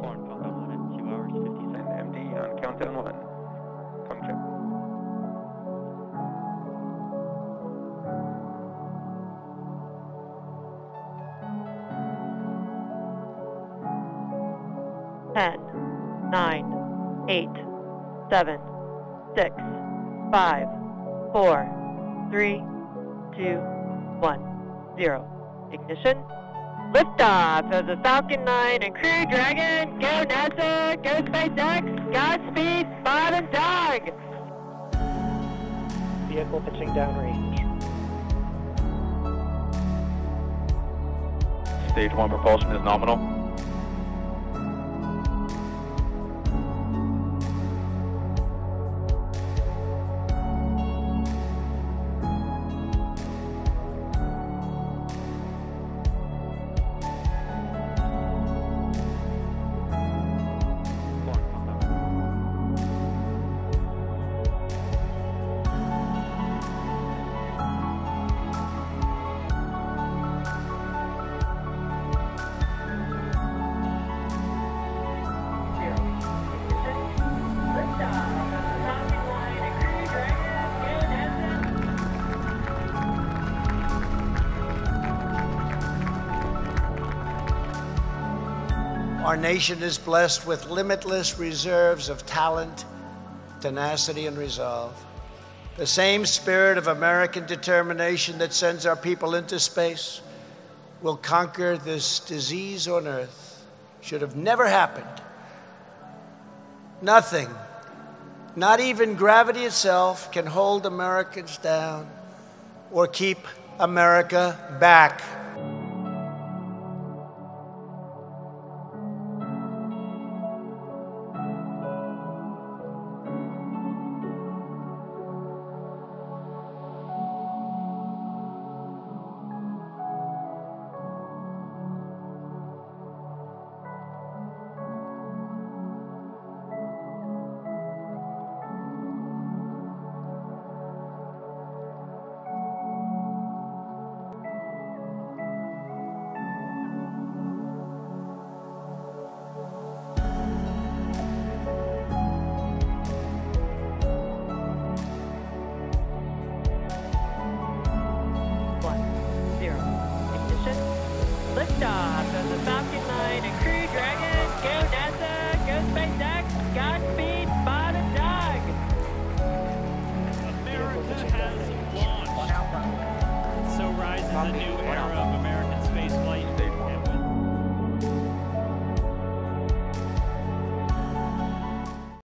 Lauren, countdown one at 2 hours 50 seconds. MD on countdown one. Come check. Ten, nine, eight, seven, six, five, four, three, two, one, zero. Ignition. Liftoff of the Falcon 9 and Crew Dragon. Go NASA. Go SpaceX. Godspeed. Bob and Doug. Vehicle pitching downrange. Stage one propulsion is nominal. Our nation is blessed with limitless reserves of talent, tenacity, and resolve. The same spirit of American determination that sends our people into space will conquer this disease on earth. Should have never happened. Nothing, not even gravity itself, can hold Americans down or keep America back. Has. So rises a new era of